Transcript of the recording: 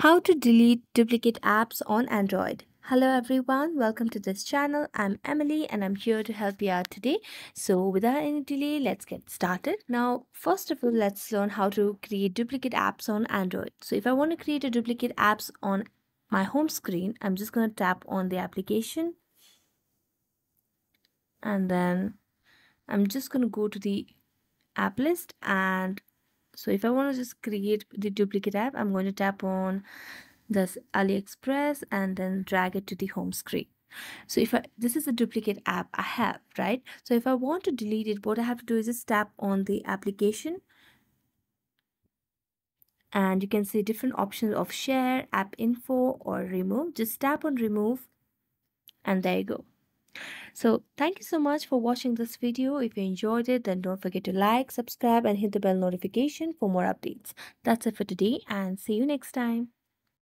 How to delete duplicate apps on Android. Hello everyone, welcome to this channel. I'm Emily and I'm here to help you out today. So without any delay, let's get started. Now, first of all, let's learn how to create duplicate apps on Android. So if I want to create a duplicate apps on my home screen, I'm just going to tap on the application and then I'm just going to go to the app list and so if I want to just create the duplicate app, I'm going to tap on this AliExpress and then drag it to the home screen. So if I, this is a duplicate app I have, right? So if I want to delete it, what I have to do is just tap on the application and you can see different options of share, app info or remove. Just tap on remove and there you go. So thank you so much for watching this video. If you enjoyed it, then don't forget to like, subscribe and hit the bell notification for more updates. That's it for today and see you next time.